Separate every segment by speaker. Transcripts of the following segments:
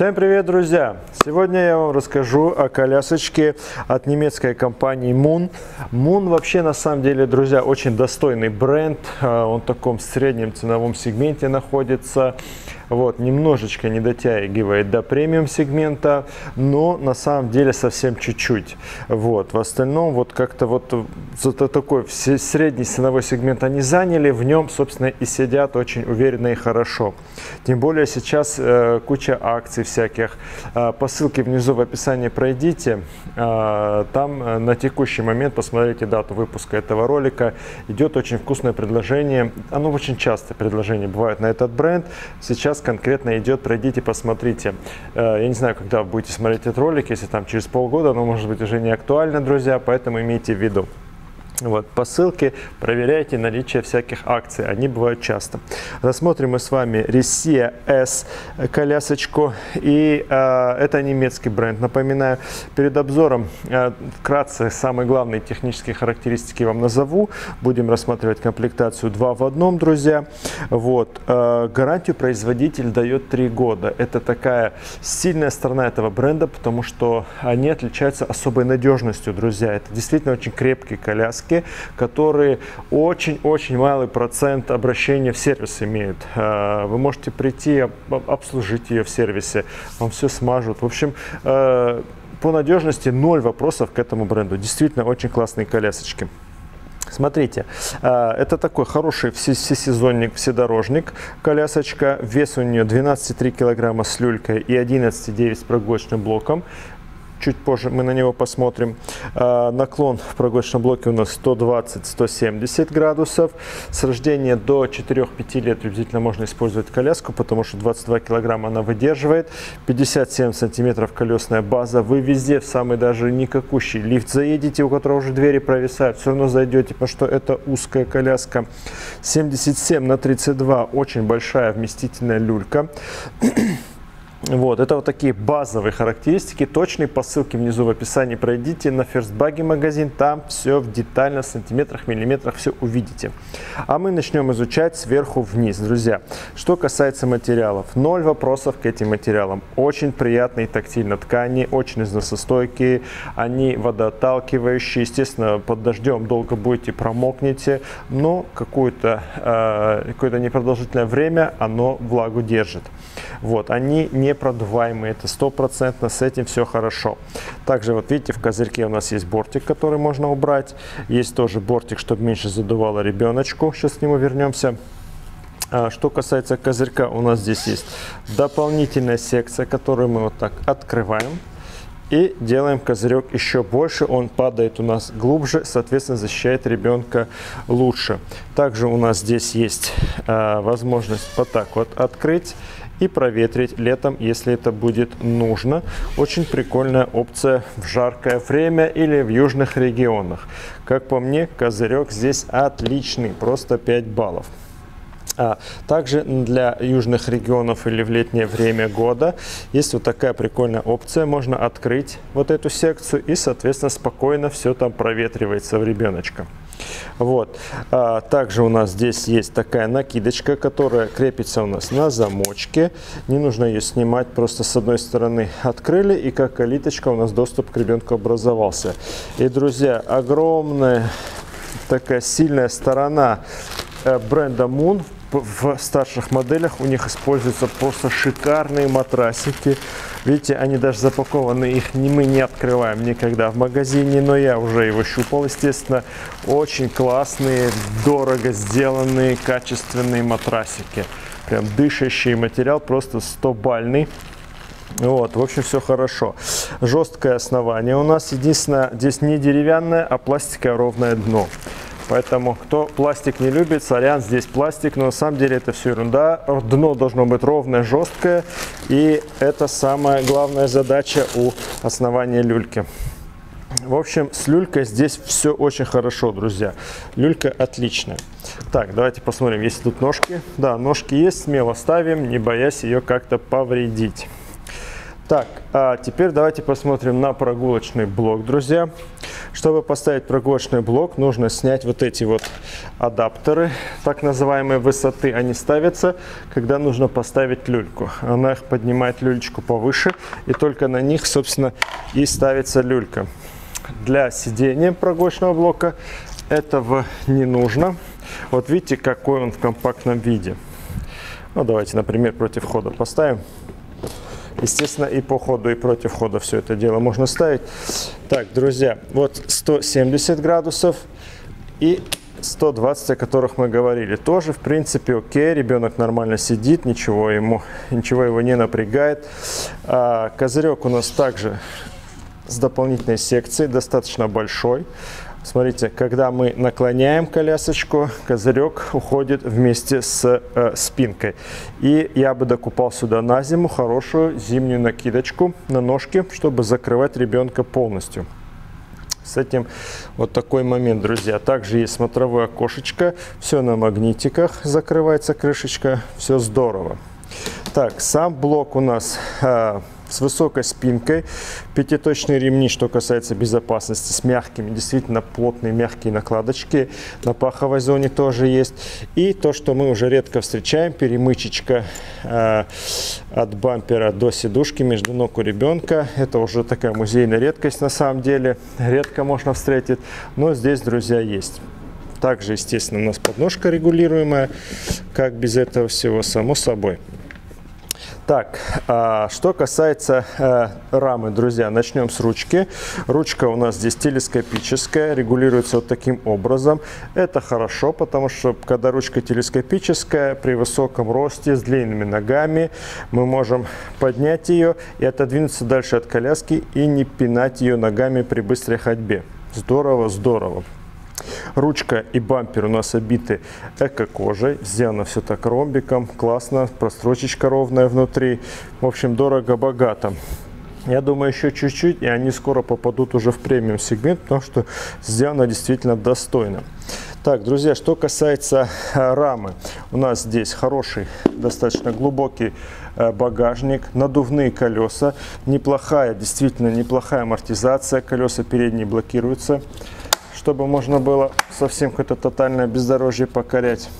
Speaker 1: Всем привет, друзья! Сегодня я вам расскажу о колясочке от немецкой компании Moon. Moon вообще, на самом деле, друзья, очень достойный бренд. А, он в таком среднем ценовом сегменте находится вот, немножечко не дотягивает до премиум сегмента, но на самом деле совсем чуть-чуть. Вот, в остальном вот как-то вот зато такой средний ценовой сегмент они заняли, в нем, собственно, и сидят очень уверенно и хорошо. Тем более сейчас э, куча акций всяких. Э, по ссылке внизу в описании пройдите, э, там э, на текущий момент посмотрите дату выпуска этого ролика. Идет очень вкусное предложение, оно очень часто предложение бывает на этот бренд. Сейчас конкретно идет, пройдите, посмотрите. Э, я не знаю, когда будете смотреть этот ролик, если там через полгода, но может быть уже не актуально, друзья, поэтому имейте в виду. Вот, по ссылке проверяйте наличие всяких акций, они бывают часто. Рассмотрим мы с вами Ressia S колясочку, и э, это немецкий бренд. Напоминаю, перед обзором э, вкратце самые главные технические характеристики вам назову. Будем рассматривать комплектацию 2 в одном, друзья. Вот, э, гарантию производитель дает 3 года. Это такая сильная сторона этого бренда, потому что они отличаются особой надежностью, друзья. Это действительно очень крепкие коляски коляски, которые очень-очень малый процент обращения в сервис имеют. Э, вы можете прийти, обслужить ее в сервисе, вам все смажут. В общем, э, по надежности ноль вопросов к этому бренду. Действительно очень классные колясочки. Смотрите, э, это такой хороший всесезонник, вседорожник, колясочка. Вес у нее 12,3 килограмма с люлькой и 11,9 с прогулочным блоком чуть позже мы на него посмотрим. А, наклон в прогулочном блоке у нас 120-170 градусов. С рождения до 4-5 лет приблизительно можно использовать коляску, потому что 22 килограмма она выдерживает. 57 сантиметров колесная база. Вы везде в самый даже никакущий лифт заедете, у которого уже двери провисают, все равно зайдете, потому что это узкая коляска. 77 на 32 очень большая вместительная люлька. Вот, это вот такие базовые характеристики. Точные по ссылке внизу в описании пройдите на First Buggy магазин. Там все в детально, сантиметрах, миллиметрах все увидите. А мы начнем изучать сверху вниз, друзья. Что касается материалов. Ноль вопросов к этим материалам. Очень приятные тактильно ткани, очень износостойкие. Они водоотталкивающие. Естественно, под дождем долго будете промокнете, но какое-то э, какое непродолжительное время оно влагу держит. Вот, они непродуваемые, это стопроцентно, с этим все хорошо. Также вот видите, в козырьке у нас есть бортик, который можно убрать. Есть тоже бортик, чтобы меньше задувало ребеночку. Сейчас к нему вернемся. А что касается козырька, у нас здесь есть дополнительная секция, которую мы вот так открываем. И делаем козырек еще больше, он падает у нас глубже, соответственно защищает ребенка лучше. Также у нас здесь есть э, возможность вот так вот открыть и проветрить летом, если это будет нужно. Очень прикольная опция в жаркое время или в южных регионах. Как по мне, козырек здесь отличный, просто 5 баллов. А также для южных регионов или в летнее время года есть вот такая прикольная опция. Можно открыть вот эту секцию и, соответственно, спокойно все там проветривается в ребеночка. Вот. А, также у нас здесь есть такая накидочка, которая крепится у нас на замочке. Не нужно ее снимать, просто с одной стороны открыли, и как калиточка у нас доступ к ребенку образовался. И, друзья, огромная такая сильная сторона э, бренда Moon в старших моделях у них используются просто шикарные матрасики. Видите, они даже запакованы, их мы не открываем никогда в магазине, но я уже его щупал, естественно. Очень классные, дорого сделанные, качественные матрасики. Прям дышащий материал, просто 100-бальный. Вот, в общем, все хорошо. Жесткое основание у нас. Единственное, здесь не деревянное, а пластиковое ровное дно. Поэтому, кто пластик не любит, сорян, здесь пластик, но на самом деле это все ерунда. Дно должно быть ровное, жесткое, и это самая главная задача у основания люльки. В общем, с люлькой здесь все очень хорошо, друзья. Люлька отличная. Так, давайте посмотрим, есть тут ножки. Да, ножки есть, смело ставим, не боясь ее как-то повредить. Так, а теперь давайте посмотрим на прогулочный блок, друзья. Чтобы поставить прогулочный блок, нужно снять вот эти вот адаптеры, так называемые высоты. Они ставятся, когда нужно поставить люльку. Она их поднимает люлечку повыше, и только на них, собственно, и ставится люлька. Для сидения прогулочного блока этого не нужно. Вот видите, какой он в компактном виде. Ну, давайте, например, против хода поставим. Естественно, и по ходу, и против хода все это дело можно ставить. Так, друзья, вот 170 градусов и 120, о которых мы говорили. Тоже, в принципе, окей, ребенок нормально сидит, ничего, ему, ничего его не напрягает. А, козырек у нас также с дополнительной секцией, достаточно большой. Смотрите, когда мы наклоняем колясочку, козырек уходит вместе с э, спинкой. И я бы докупал сюда на зиму хорошую зимнюю накидочку на ножки, чтобы закрывать ребенка полностью. С этим вот такой момент, друзья. Также есть смотровое окошечко, все на магнитиках, закрывается крышечка, все здорово. Так, сам блок у нас э, с высокой спинкой, пятиточные ремни, что касается безопасности, с мягкими, действительно плотные мягкие накладочки. На паховой зоне тоже есть. И то, что мы уже редко встречаем, перемычечка э, от бампера до сидушки между ног у ребенка. Это уже такая музейная редкость на самом деле. Редко можно встретить, но здесь, друзья, есть. Также, естественно, у нас подножка регулируемая. Как без этого всего, само собой. Так, а, что касается э, рамы, друзья, начнем с ручки. Ручка у нас здесь телескопическая, регулируется вот таким образом. Это хорошо, потому что когда ручка телескопическая, при высоком росте, с длинными ногами, мы можем поднять ее и отодвинуться дальше от коляски и не пинать ее ногами при быстрой ходьбе. Здорово, здорово. Ручка и бампер у нас обиты эко-кожей. Сделано все так ромбиком. Классно. Прострочечка ровная внутри. В общем, дорого-богато. Я думаю, еще чуть-чуть, и они скоро попадут уже в премиум сегмент, потому что сделано действительно достойно. Так, друзья, что касается э, рамы. У нас здесь хороший, достаточно глубокий э, багажник, надувные колеса, неплохая, действительно неплохая амортизация, колеса передние блокируются чтобы можно было совсем какое-то тотальное бездорожье покорять.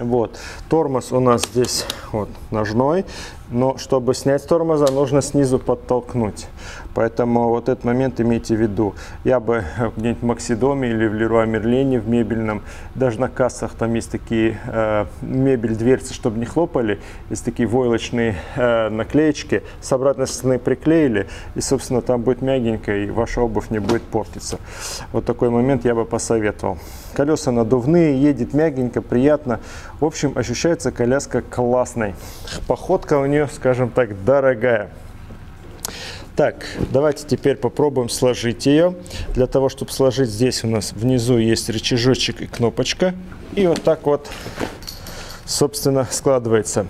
Speaker 1: Вот. Тормоз у нас здесь вот, ножной, но чтобы снять тормоза, нужно снизу подтолкнуть. Поэтому вот этот момент имейте в виду. Я бы где-нибудь в Максидоме или в Леруа Мерлене в мебельном, даже на кассах там есть такие э, мебель, дверцы, чтобы не хлопали, есть такие войлочные э, наклеечки, с обратной стороны приклеили, и, собственно, там будет мягенько, и ваша обувь не будет портиться. Вот такой момент я бы посоветовал. Колеса надувные, едет мягенько, приятно. В общем, ощущается коляска классной. Походка у нее, скажем так, дорогая. Так, давайте теперь попробуем сложить ее. Для того, чтобы сложить, здесь у нас внизу есть рычажочек и кнопочка. И вот так вот, собственно, складывается.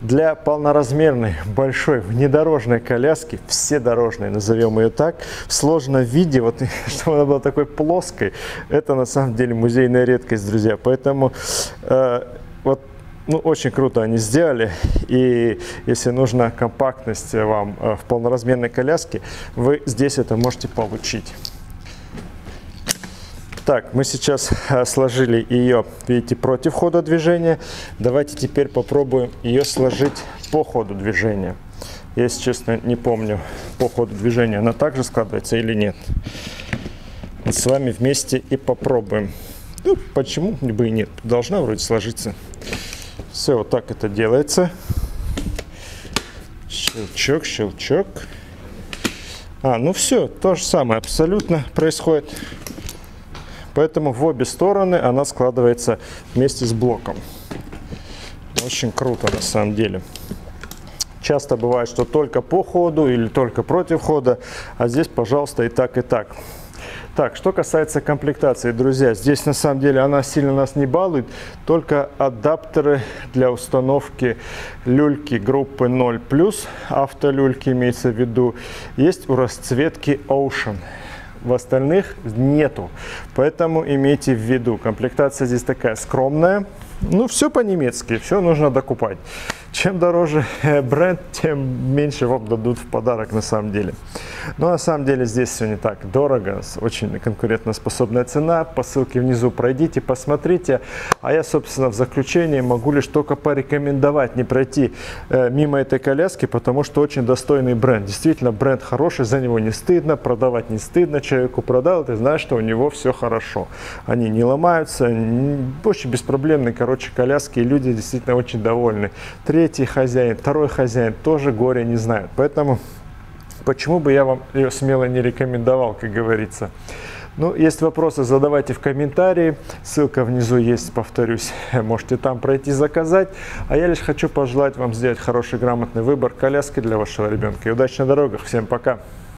Speaker 1: Для полноразмерной, большой, внедорожной коляски, все дорожные, назовем ее так, в сложном виде, вот, чтобы она была такой плоской, это на самом деле музейная редкость, друзья. Поэтому э, вот ну, очень круто они сделали. И если нужна компактность вам э, в полноразмерной коляске, вы здесь это можете получить. Так, мы сейчас э, сложили ее, видите, против хода движения. Давайте теперь попробуем ее сложить по ходу движения. Я, если честно, не помню по ходу движения, она также складывается или нет. Мы с вами вместе и попробуем. Ну, почему бы и нет. Должна вроде сложиться. Все, вот так это делается. Щелчок, щелчок. А, ну все, то же самое абсолютно происходит. Поэтому в обе стороны она складывается вместе с блоком. Очень круто на самом деле. Часто бывает, что только по ходу или только против хода, а здесь, пожалуйста, и так, и так. Так, что касается комплектации, друзья, здесь на самом деле она сильно нас не балует, только адаптеры для установки люльки группы 0+, автолюльки имеется в виду, есть у расцветки Ocean. В остальных нету, поэтому имейте в виду, комплектация здесь такая скромная, ну все по-немецки, все нужно докупать. Чем дороже бренд, тем меньше вам дадут в подарок на самом деле. Но на самом деле здесь все не так дорого, очень конкурентоспособная цена. По ссылке внизу пройдите, посмотрите. А я, собственно, в заключение могу лишь только порекомендовать не пройти э, мимо этой коляски, потому что очень достойный бренд. Действительно, бренд хороший, за него не стыдно, продавать не стыдно. Человеку продал, ты знаешь, что у него все хорошо. Они не ломаются, очень беспроблемные, короче, коляски, и люди действительно очень довольны. Третий хозяин, второй хозяин тоже горе не знают. Поэтому почему бы я вам ее смело не рекомендовал, как говорится. Ну, есть вопросы, задавайте в комментарии. Ссылка внизу есть, повторюсь. Можете там пройти заказать. А я лишь хочу пожелать вам сделать хороший, грамотный выбор коляски для вашего ребенка. И удачи на дорогах. Всем пока!